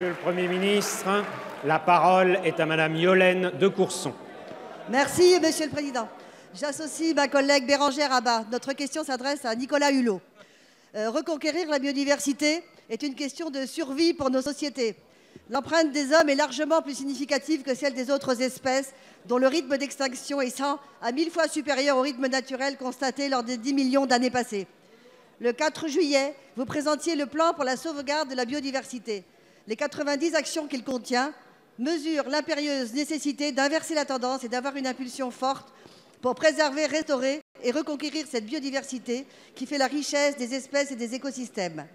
Monsieur le Premier ministre, la parole est à Madame Yolène de Courson. Merci, Monsieur le Président. J'associe ma collègue Bérangère Abba. Notre question s'adresse à Nicolas Hulot. Euh, reconquérir la biodiversité est une question de survie pour nos sociétés. L'empreinte des hommes est largement plus significative que celle des autres espèces, dont le rythme d'extinction est 100 à 1000 fois supérieur au rythme naturel constaté lors des 10 millions d'années passées. Le 4 juillet, vous présentiez le plan pour la sauvegarde de la biodiversité. Les 90 actions qu'il contient mesurent l'impérieuse nécessité d'inverser la tendance et d'avoir une impulsion forte pour préserver, restaurer et reconquérir cette biodiversité qui fait la richesse des espèces et des écosystèmes.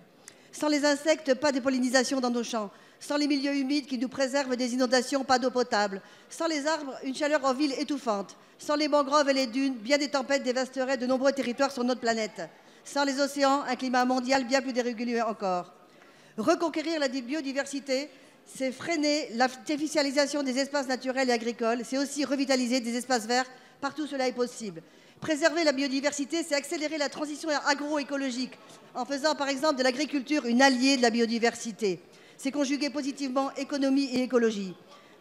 Sans les insectes, pas de pollinisation dans nos champs. Sans les milieux humides qui nous préservent des inondations, pas d'eau potable. Sans les arbres, une chaleur en ville étouffante. Sans les mangroves et les dunes, bien des tempêtes dévasteraient de nombreux territoires sur notre planète. Sans les océans, un climat mondial bien plus dérégulé encore. Reconquérir la biodiversité, c'est freiner l'artificialisation des espaces naturels et agricoles. C'est aussi revitaliser des espaces verts partout cela est possible. Préserver la biodiversité, c'est accélérer la transition agroécologique en faisant par exemple de l'agriculture une alliée de la biodiversité. C'est conjuguer positivement économie et écologie.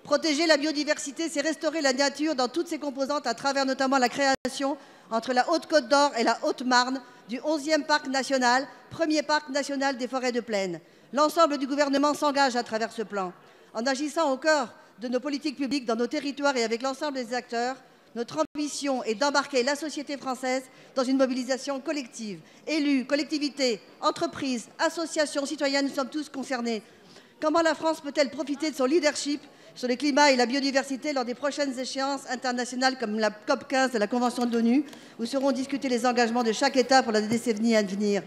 Protéger la biodiversité, c'est restaurer la nature dans toutes ses composantes à travers notamment la création entre la Haute-Côte d'Or et la Haute-Marne du 11e parc national, premier parc national des forêts de plaine. L'ensemble du gouvernement s'engage à travers ce plan. En agissant au cœur de nos politiques publiques dans nos territoires et avec l'ensemble des acteurs, notre ambition est d'embarquer la société française dans une mobilisation collective. Élus, collectivités, entreprises, associations, citoyens, nous sommes tous concernés. Comment la France peut-elle profiter de son leadership sur le climat et la biodiversité lors des prochaines échéances internationales comme la COP15 de la Convention de l'ONU, où seront discutés les engagements de chaque État pour la décennie à venir?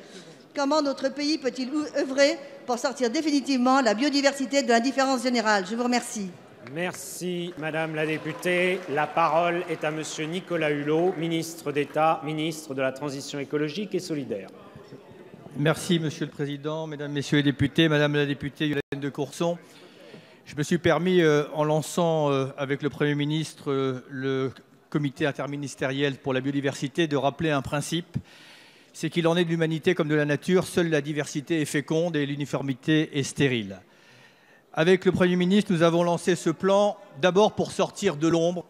Comment notre pays peut-il œuvrer pour sortir définitivement la biodiversité de l'indifférence générale Je vous remercie. Merci, Madame la députée. La parole est à Monsieur Nicolas Hulot, ministre d'État, ministre de la Transition écologique et solidaire. Merci, Monsieur le Président, Mesdames, Messieurs les députés, Madame la députée Yolaine de Courson. Je me suis permis, euh, en lançant euh, avec le Premier ministre euh, le comité interministériel pour la biodiversité, de rappeler un principe c'est qu'il en est de l'humanité comme de la nature, seule la diversité est féconde et l'uniformité est stérile. Avec le Premier ministre, nous avons lancé ce plan d'abord pour sortir de l'ombre,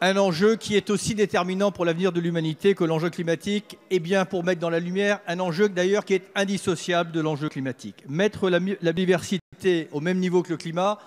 un enjeu qui est aussi déterminant pour l'avenir de l'humanité que l'enjeu climatique, et bien pour mettre dans la lumière un enjeu d'ailleurs qui est indissociable de l'enjeu climatique. Mettre la, biodiversité au même niveau que le climat,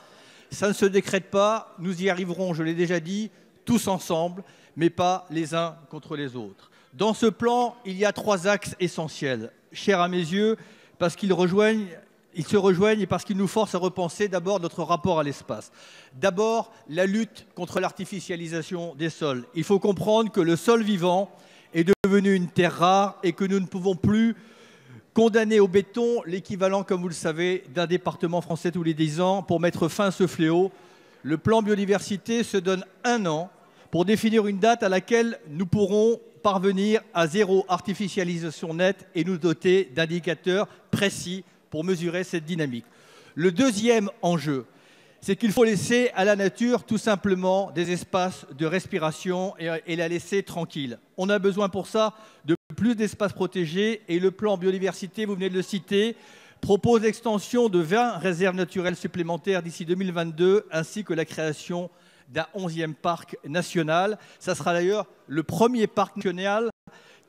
ça ne se décrète pas, nous y arriverons, je l'ai déjà dit, tous ensemble, mais pas les uns contre les autres. Dans ce plan, il y a trois axes essentiels, chers à mes yeux, parce qu'ils se rejoignent parce qu'ils nous forcent à repenser d'abord notre rapport à l'espace. D'abord, la lutte contre l'artificialisation des sols. Il faut comprendre que le sol vivant est devenu une terre rare et que nous ne pouvons plus condamner au béton l'équivalent, comme vous le savez, d'un département français tous les 10 ans pour mettre fin à ce fléau. Le plan biodiversité se donne un an pour définir une date à laquelle nous pourrons parvenir à zéro artificialisation nette et nous doter d'indicateurs précis pour mesurer cette dynamique. Le deuxième enjeu, c'est qu'il faut laisser à la nature tout simplement des espaces de respiration et, la laisser tranquille. On a besoin pour ça de plus d'espaces protégés et le plan biodiversité, vous venez de le citer, propose l'extension de 20 réserves naturelles supplémentaires d'ici 2022 ainsi que la création d'un 11e parc national. Ça sera d'ailleurs le premier parc national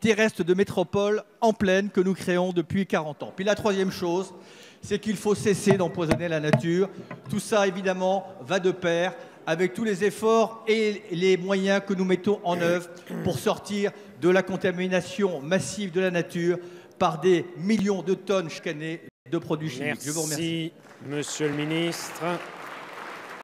terrestre de métropole en pleine que nous créons depuis 40 ans. Puis la troisième chose, c'est qu'il faut cesser d'empoisonner la nature. Tout ça, évidemment, va de pair avec tous les efforts et les moyens que nous mettons en œuvre pour sortir de la contamination massive de la nature par des millions de tonnes chaque année de produits chimiques. Je vous remercie. Monsieur le ministre.